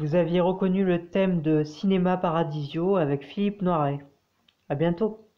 Vous aviez reconnu le thème de Cinéma Paradisio avec Philippe Noiret. À bientôt.